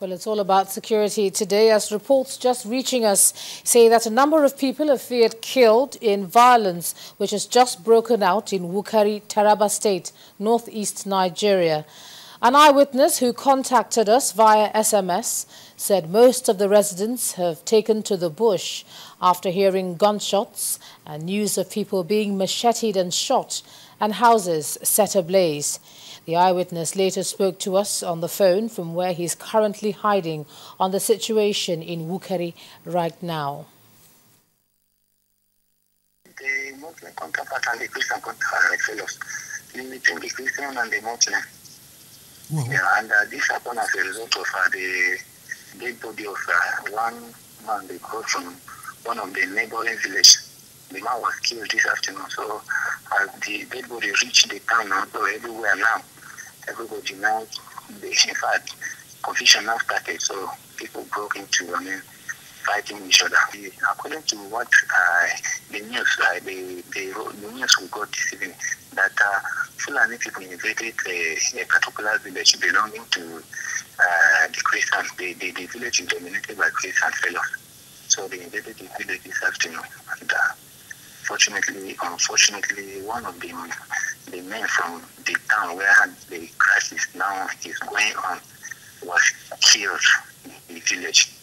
Well, it's all about security today as reports just reaching us say that a number of people have feared killed in violence which has just broken out in Wukari, Taraba State, northeast Nigeria. An eyewitness who contacted us via SMS said most of the residents have taken to the bush after hearing gunshots and news of people being macheted and shot and houses set ablaze. The eyewitness later spoke to us on the phone from where he's currently hiding on the situation in Wukari right now. And fellows, and. Yeah, and uh, this happened as a result of uh, the dead body of uh, one man they caught from one of the neighboring villages. The man was killed this afternoon. So as the dead body reached the town so everywhere now, everybody now, they, in fact, confusion now started. So people broke into, I mean, fighting each other. According to what uh, the news, uh, the, the, the news we got this evening, that uh, Fulani people invaded a, a particular village belonging to uh, the Christians. The, the, the village is dominated by Christian fellows. So they invaded the village this afternoon. And uh, fortunately, unfortunately, one of the, the men from the town where the crisis now is going on was killed in the village.